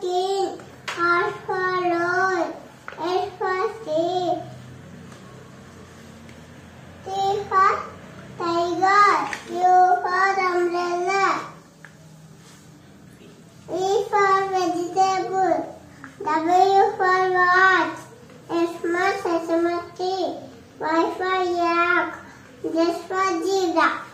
king, R for roll, S for sheep, T for tiger, U for umbrella, V for vegetable, W for watch, S for sesame tree, Y for yak, Z for zebra.